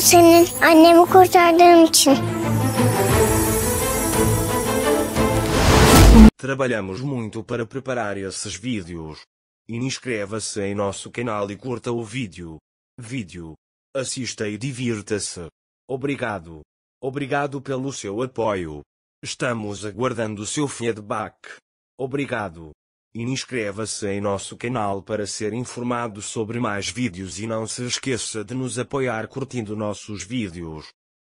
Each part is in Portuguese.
Senin annemi için. Trabalhamos muito para preparar esses vídeos. Inscreva-se em nosso canal e curta o vídeo. Vídeo. Assista e divirta-se. Obrigado. Obrigado pelo seu apoio. Estamos aguardando seu feedback. Obrigado. Inscreva-se em nosso canal para ser informado sobre mais vídeos e não se esqueça de nos apoiar curtindo nossos vídeos.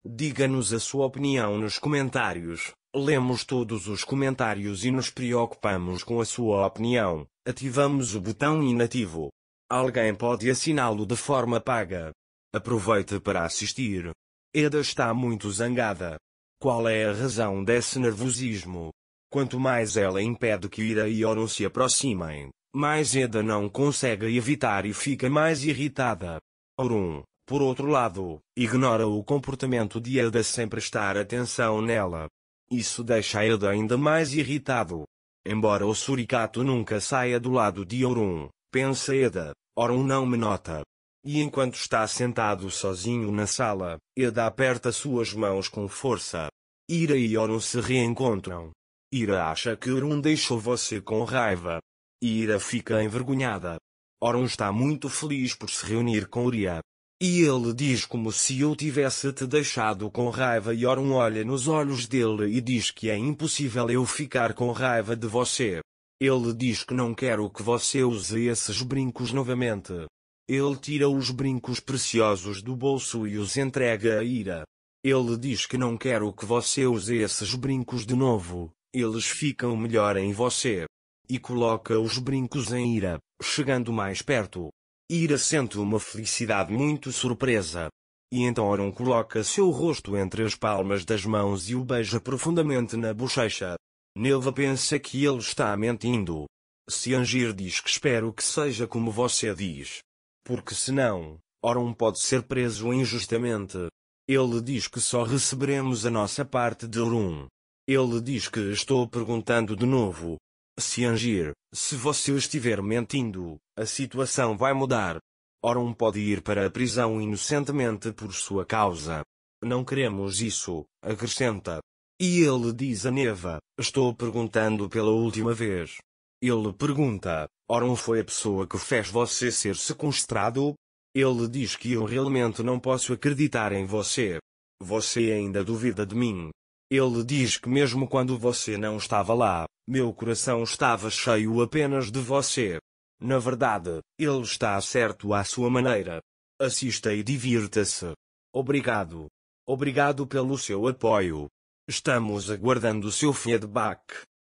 Diga-nos a sua opinião nos comentários. Lemos todos os comentários e nos preocupamos com a sua opinião. Ativamos o botão inativo. Alguém pode assiná-lo de forma paga. Aproveite para assistir. Eda está muito zangada. Qual é a razão desse nervosismo? Quanto mais ela impede que Ira e Orun se aproximem, mais Eda não consegue evitar e fica mais irritada. Orun, por outro lado, ignora o comportamento de Eda sem prestar atenção nela. Isso deixa Eda ainda mais irritado. Embora o suricato nunca saia do lado de Orun, pensa Eda, Orun não me nota. E enquanto está sentado sozinho na sala, Eda aperta suas mãos com força. Ira e Orun se reencontram. Ira acha que Orun deixou você com raiva. Ira fica envergonhada. Orun está muito feliz por se reunir com Uria. E ele diz como se eu tivesse te deixado com raiva e Orun olha nos olhos dele e diz que é impossível eu ficar com raiva de você. Ele diz que não quero que você use esses brincos novamente. Ele tira os brincos preciosos do bolso e os entrega a Ira. Ele diz que não quero que você use esses brincos de novo. Eles ficam melhor em você. E coloca os brincos em Ira, chegando mais perto. Ira sente uma felicidade muito surpresa. E então Orun coloca seu rosto entre as palmas das mãos e o beija profundamente na bochecha. Neva pensa que ele está mentindo. Se Angir diz que espero que seja como você diz. Porque senão, Orun pode ser preso injustamente. Ele diz que só receberemos a nossa parte de Orun. Ele diz que estou perguntando de novo. Se Angir, se você estiver mentindo, a situação vai mudar. Orun pode ir para a prisão inocentemente por sua causa. Não queremos isso, acrescenta. E ele diz a Neva, estou perguntando pela última vez. Ele pergunta, Orun foi a pessoa que fez você ser sequestrado? Ele diz que eu realmente não posso acreditar em você. Você ainda duvida de mim. Ele diz que mesmo quando você não estava lá, meu coração estava cheio apenas de você. Na verdade, ele está certo à sua maneira. Assista e divirta-se. Obrigado. Obrigado pelo seu apoio. Estamos aguardando seu feedback.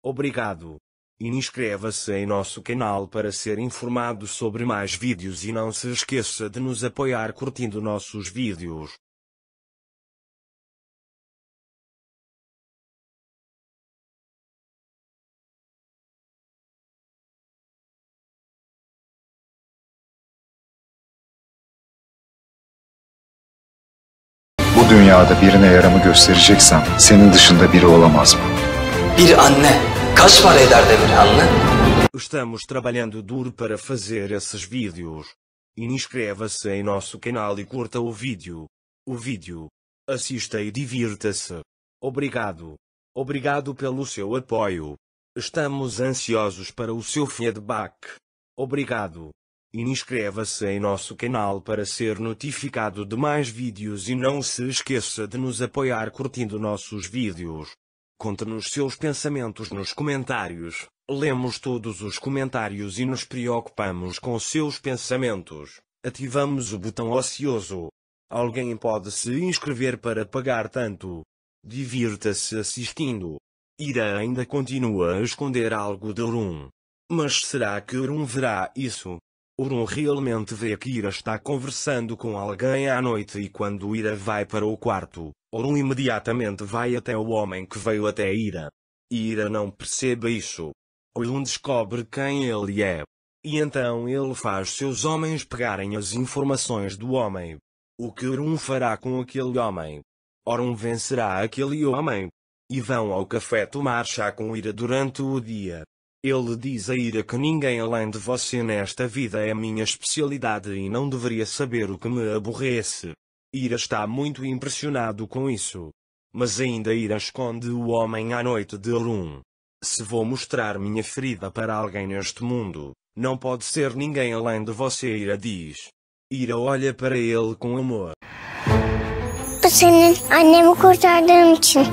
Obrigado. Inscreva-se em nosso canal para ser informado sobre mais vídeos e não se esqueça de nos apoiar curtindo nossos vídeos. Bu dünyada birine yaramı göstereceksem senin dışında biri olamaz mı? Bir anne kaç para eder anne? Estamos trabalhando duro para fazer esses vídeos. Inscreva-se em nosso canal e curta o vídeo. O vídeo. Assista e divirta-se. Obrigado. Obrigado pelo seu apoio. Estamos ansiosos para o seu feedback. Obrigado. Inscreva-se em nosso canal para ser notificado de mais vídeos e não se esqueça de nos apoiar curtindo nossos vídeos. Conte-nos seus pensamentos nos comentários. Lemos todos os comentários e nos preocupamos com seus pensamentos. Ativamos o botão ocioso. Alguém pode se inscrever para pagar tanto. Divirta-se assistindo. Ira ainda continua a esconder algo de Urum. Mas será que Urum verá isso? Urum realmente vê que Ira está conversando com alguém à noite e quando Ira vai para o quarto, Urum imediatamente vai até o homem que veio até Ira. Ira não percebe isso. Urum descobre quem ele é. E então ele faz seus homens pegarem as informações do homem. O que Urum fará com aquele homem? Orum vencerá aquele homem. E vão ao café tomar chá com Ira durante o dia. Ele diz a Ira que ninguém além de você nesta vida é minha especialidade e não deveria saber o que me aborrece. Ira está muito impressionado com isso. Mas ainda Ira esconde o homem à noite de Orum. Se vou mostrar minha ferida para alguém neste mundo, não pode ser ninguém além de você, Ira diz. Ira olha para ele com amor. Senin annemi kurtardığın için.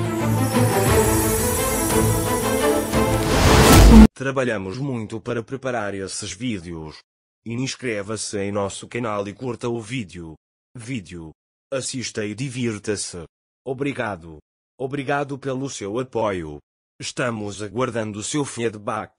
Trabalhamos muito para preparar esses vídeos. Inscreva-se em nosso canal e curta o vídeo. Vídeo. Assista e divirta-se. Obrigado. Obrigado pelo seu apoio. Estamos aguardando seu feedback.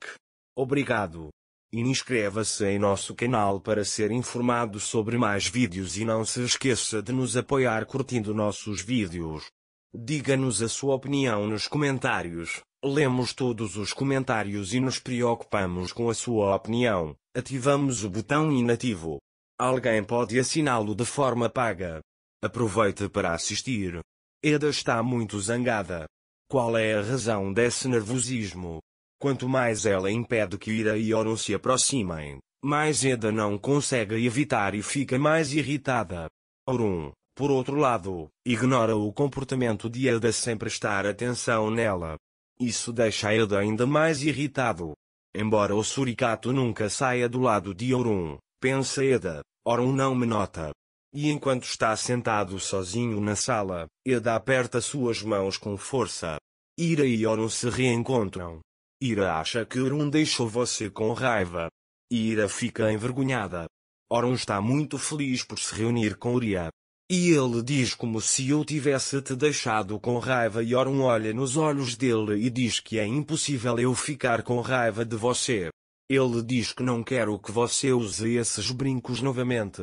Obrigado. Inscreva-se em nosso canal para ser informado sobre mais vídeos e não se esqueça de nos apoiar curtindo nossos vídeos. Diga-nos a sua opinião nos comentários. Lemos todos os comentários e nos preocupamos com a sua opinião. Ativamos o botão inativo. Alguém pode assiná-lo de forma paga. Aproveite para assistir. Eda está muito zangada. Qual é a razão desse nervosismo? Quanto mais ela impede que Ira e Orun se aproximem, mais Eda não consegue evitar e fica mais irritada. Orun, por outro lado, ignora o comportamento de Eda sem prestar atenção nela. Isso deixa Eda ainda mais irritado. Embora o suricato nunca saia do lado de Orun, pensa Eda, Orun não me nota. E enquanto está sentado sozinho na sala, Eda aperta suas mãos com força. Ira e Orun se reencontram. Ira acha que Orun deixou você com raiva. Ira fica envergonhada. Orun está muito feliz por se reunir com Uria. E ele diz como se eu tivesse te deixado com raiva e Orun olha nos olhos dele e diz que é impossível eu ficar com raiva de você. Ele diz que não quero que você use esses brincos novamente.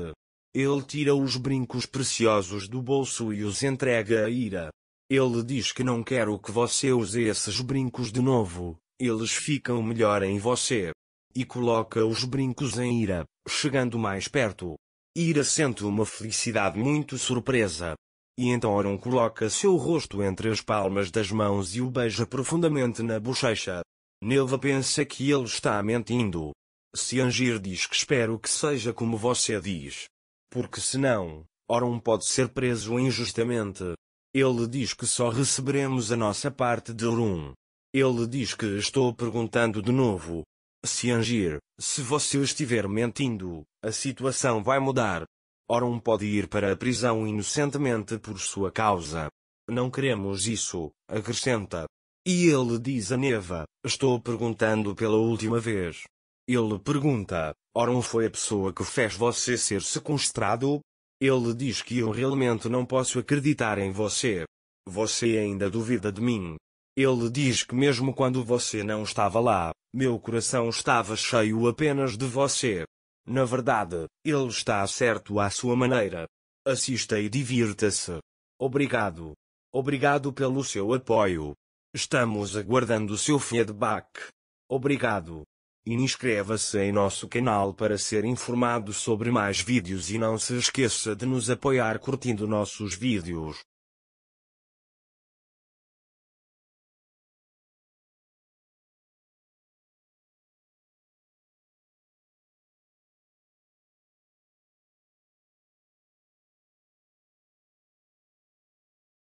Ele tira os brincos preciosos do bolso e os entrega a Ira. Ele diz que não quero que você use esses brincos de novo, eles ficam melhor em você. E coloca os brincos em Ira, chegando mais perto. Ira sente uma felicidade muito surpresa. E então Orun coloca seu rosto entre as palmas das mãos e o beija profundamente na bochecha. Nelva pensa que ele está mentindo. Siangir diz que espero que seja como você diz. Porque senão, Orun pode ser preso injustamente. Ele diz que só receberemos a nossa parte de Orun. Ele diz que estou perguntando de novo. Siangir, se você estiver mentindo, a situação vai mudar. Orun pode ir para a prisão inocentemente por sua causa. Não queremos isso, acrescenta. E ele diz a Neva, estou perguntando pela última vez. Ele pergunta, Orun foi a pessoa que fez você ser sequestrado? Ele diz que eu realmente não posso acreditar em você. Você ainda duvida de mim. Ele diz que mesmo quando você não estava lá, meu coração estava cheio apenas de você. Na verdade, ele está certo à sua maneira. Assista e divirta-se. Obrigado. Obrigado pelo seu apoio. Estamos aguardando seu feedback. Obrigado. Inscreva-se em nosso canal para ser informado sobre mais vídeos e não se esqueça de nos apoiar curtindo nossos vídeos.